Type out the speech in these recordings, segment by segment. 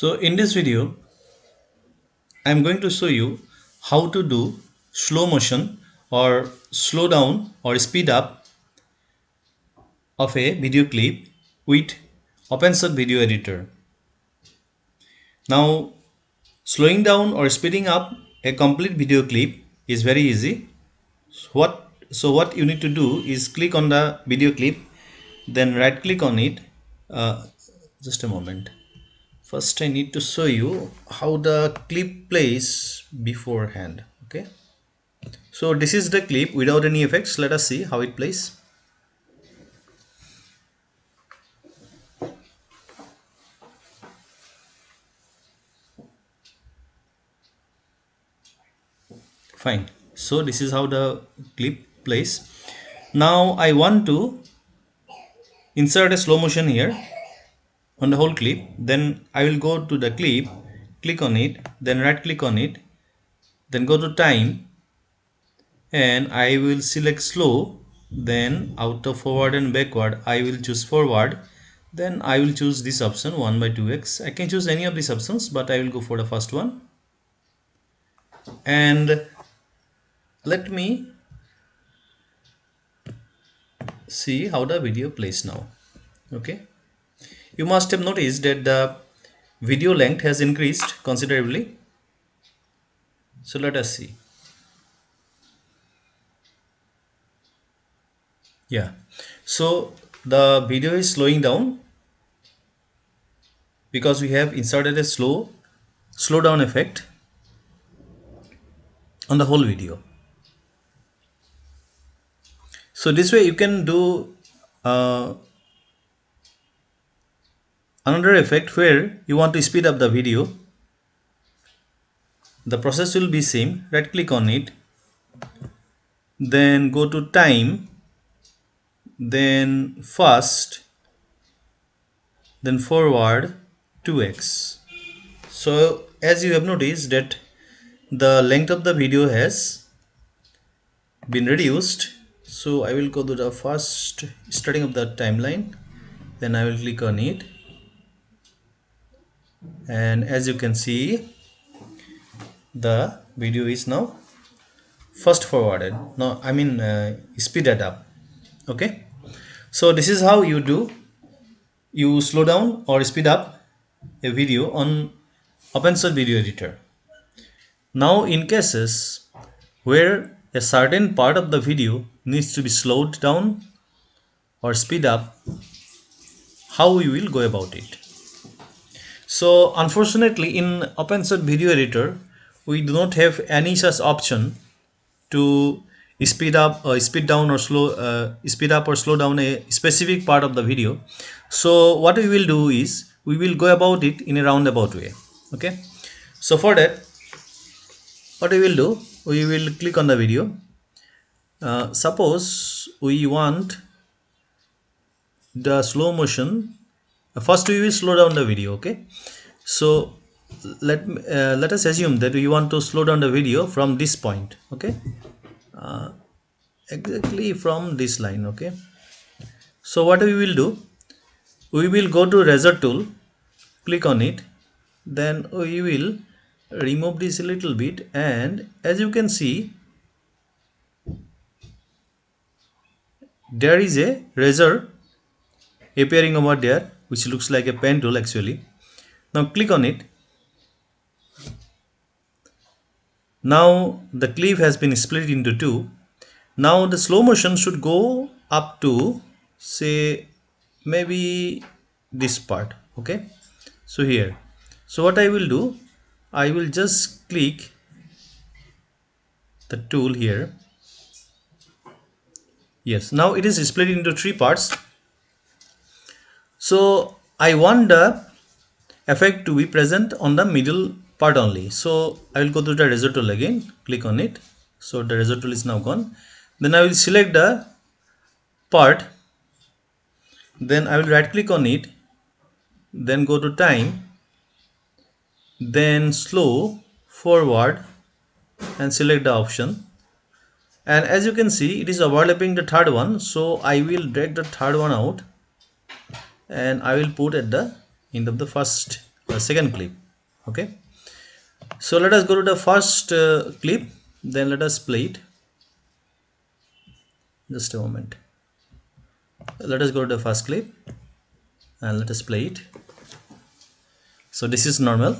So in this video, I am going to show you how to do slow motion or slow down or speed up of a video clip with OpenShot video editor. Now slowing down or speeding up a complete video clip is very easy. What so what you need to do is click on the video clip then right click on it uh, just a moment first I need to show you how the clip plays beforehand okay? So this is the clip. Without any effects let us see how it plays. Fine. So this is how the clip plays. Now I want to insert a slow motion here on the whole clip then I will go to the clip click on it then right click on it then go to time and I will select slow then out of forward and backward I will choose forward then I will choose this option 1 by 2x I can choose any of these options but I will go for the first one. And let me see how the video plays now. Okay you must have noticed that the video length has increased considerably. So let us see. Yeah. So the video is slowing down because we have inserted a slow slow down effect on the whole video. So this way you can do uh, another effect where you want to speed up the video the process will be same. Right click on it then go to time then fast then forward 2x so as you have noticed that the length of the video has been reduced. So I will go to the first starting of the timeline then I will click on it and as you can see the video is now fast forwarded. No I mean uh, speeded up. Okay? So this is how you do. You slow down or speed up a video on OpenShot video editor. Now in cases where a certain part of the video needs to be slowed down or speed up how we will go about it so unfortunately in OpenShot video editor we do not have any such option to speed up or speed down or slow uh, speed up or slow down a specific part of the video. So what we will do is we will go about it in a roundabout way okay? So for that what we will do we will click on the video. Uh, suppose we want the slow motion first we will slow down the video okay? So let uh, let us assume that we want to slow down the video from this point okay? Uh, exactly from this line okay? So what we will do? We will go to razor tool click on it then we will remove this a little bit and as you can see there is a razor appearing over there which looks like a pen tool actually. Now click on it. Now the clip has been split into two. Now the slow motion should go up to say maybe this part okay? So here. So what I will do I will just click the tool here. Yes. Now it is split into three parts so I want the effect to be present on the middle part only. So I will go to the razor tool again. Click on it. So the razor tool is now gone. Then I will select the part. Then I will right click on it. Then go to time. Then slow forward and select the option. And as you can see it is overlapping the third one. So I will drag the third one out and I will put at the end of the first the second clip. Okay? So let us go to the first uh, clip. Then let us play it. Just a moment. Let us go to the first clip and let us play it. So this is normal.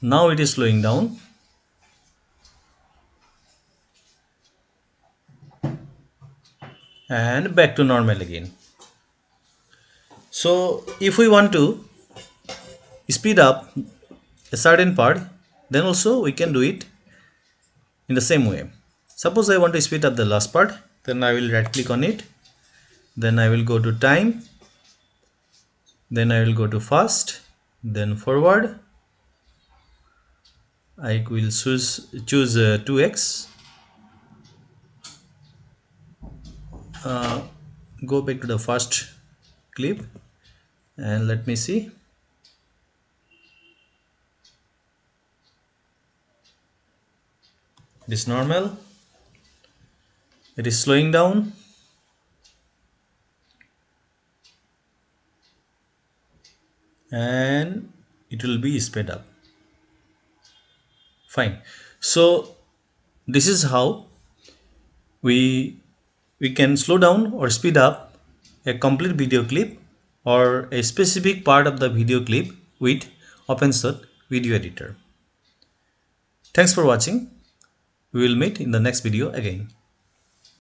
Now it is slowing down. And back to normal again so if we want to speed up a certain part then also we can do it in the same way. Suppose I want to speed up the last part then I will right click on it. Then I will go to time. Then I will go to fast. Then forward. I will choose choose uh, 2x uh, go back to the first clip and let me see. It is normal. It is slowing down. And it will be sped up. Fine. So this is how we we can slow down or speed up a complete video clip or a specific part of the video clip with OpenShot video editor. Thanks for watching. We will meet in the next video again.